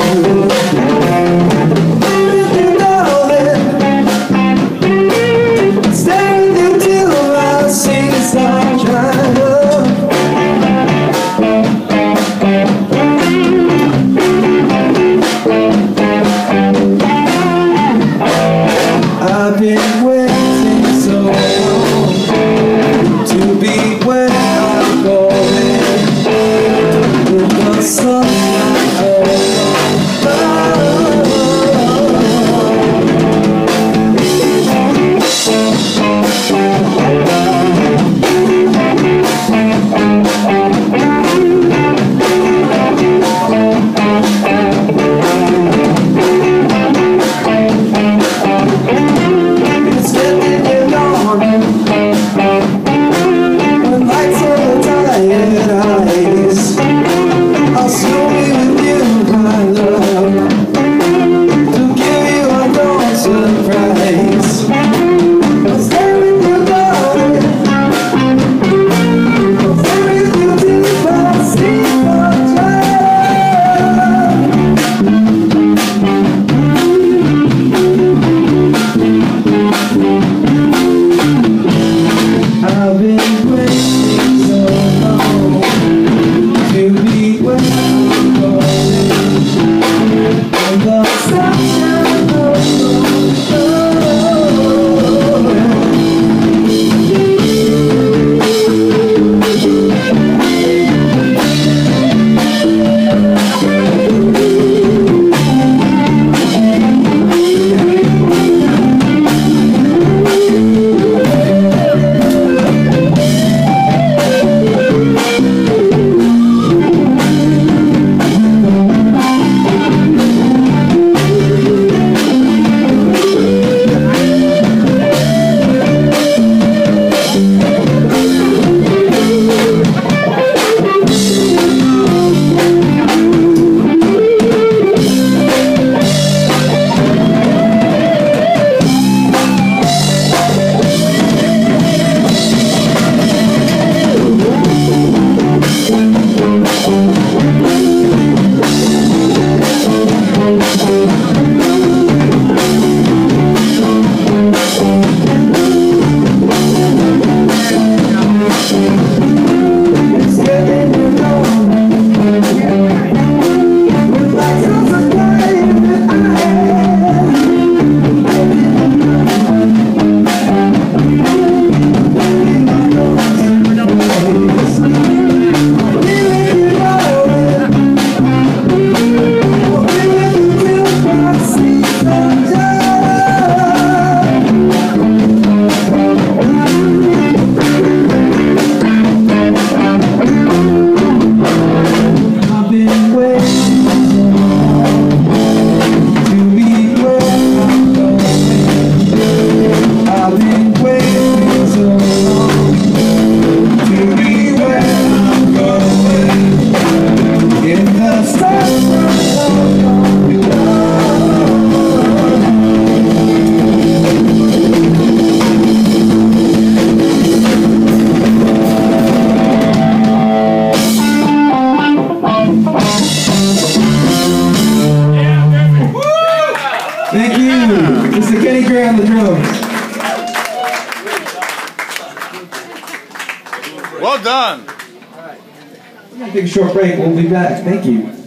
sevdim I've been waiting Mr. Kenny Gray on the drums. Well done. We're gonna take a short break. We'll be back. Thank you.